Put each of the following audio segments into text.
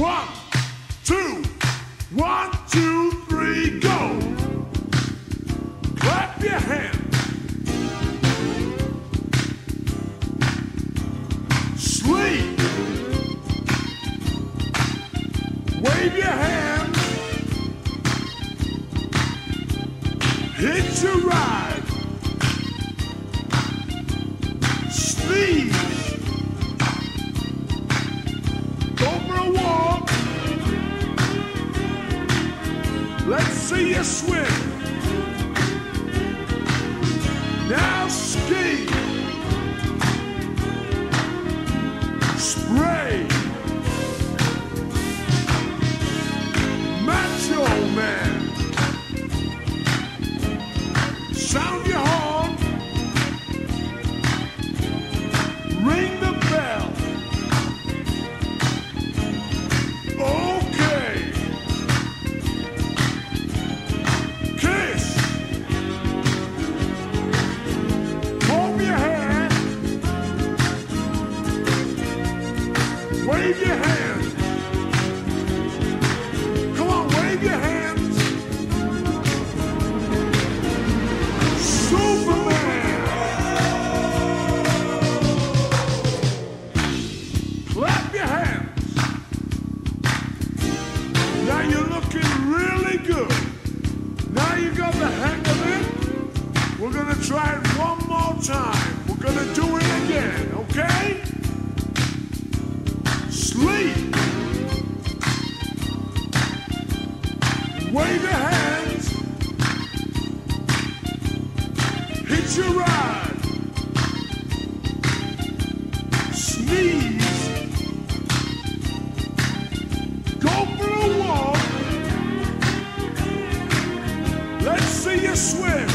One, two, one, two, three, go. Clap your hands. Sleep. Wave your hands. Hit your ride. Let's see you swim. Now ski. Your hands. Come on, wave your hands. Superman. Clap your hands. Now you're looking really good. Now you got the hang of it. We're gonna try it one more time. Wave your hands. Hit your ride. Sneeze. Go for a walk. Let's see you swim.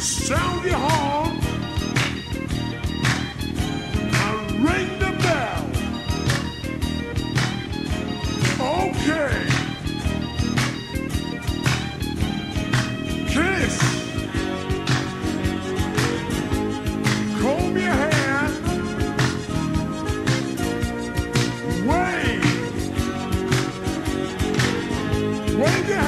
Sound your horn. And ring the bell. Okay. Kiss. Comb your hair. Wave. Wave your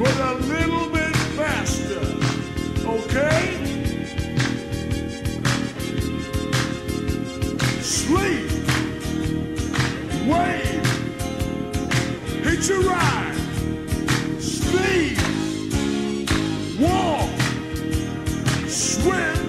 but a little bit faster. Okay? Sleep. Wave. Hit your ride. Speed. Walk. Swim.